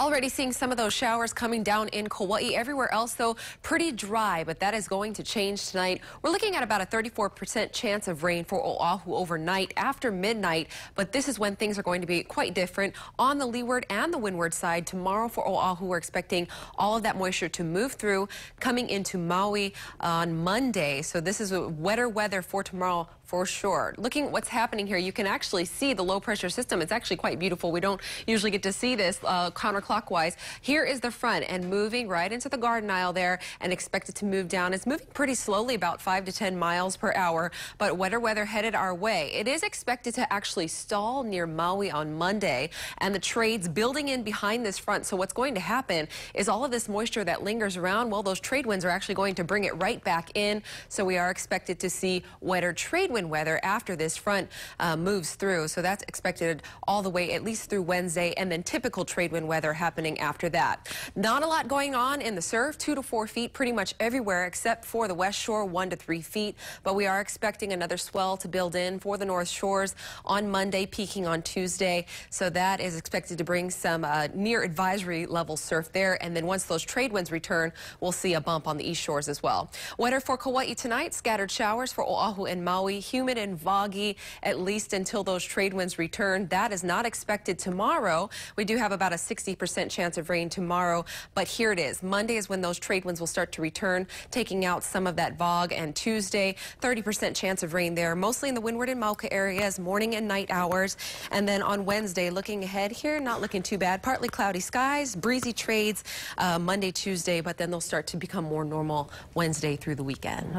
Already seeing some of those showers coming down in Kauai. Everywhere else, though, pretty dry, but that is going to change tonight. We're looking at about a 34% chance of rain for Oahu overnight after midnight, but this is when things are going to be quite different on the leeward and the windward side. Tomorrow for Oahu, we're expecting all of that moisture to move through, coming into Maui on Monday. So this is a wetter weather for tomorrow for sure. Looking at what's happening here, you can actually see the low pressure system. It's actually quite beautiful. We don't usually get to see this uh, counterclockwise. Here is the front and moving right into the Garden Isle there and expected to move down. It's moving pretty slowly, about 5 to 10 miles per hour, but wetter weather headed our way. It is expected to actually stall near Maui on Monday and the trades building in behind this front. So what's going to happen is all of this moisture that lingers around, well, those trade winds are actually going to bring it right back in. So we are expected to see wetter trade winds weather after this front uh, moves through. So that's expected all the way at least through Wednesday and then typical trade wind weather happening after that. Not a lot going on in the surf, two to four feet pretty much everywhere except for the west shore, one to three feet. But we are expecting another swell to build in for the north shores on Monday, peaking on Tuesday. So that is expected to bring some uh, near advisory level surf there. And then once those trade winds return, we'll see a bump on the east shores as well. Weather for Kauai tonight, scattered showers for Oahu and Maui humid and foggy at least until those trade winds return. That is not expected tomorrow. We do have about a 60% chance of rain tomorrow, but here it is. Monday is when those trade winds will start to return, taking out some of that fog. And Tuesday, 30% chance of rain there, mostly in the windward and Mauka areas, morning and night hours. And then on Wednesday, looking ahead here, not looking too bad. Partly cloudy skies, breezy trades uh, Monday, Tuesday, but then they'll start to become more normal Wednesday through the weekend.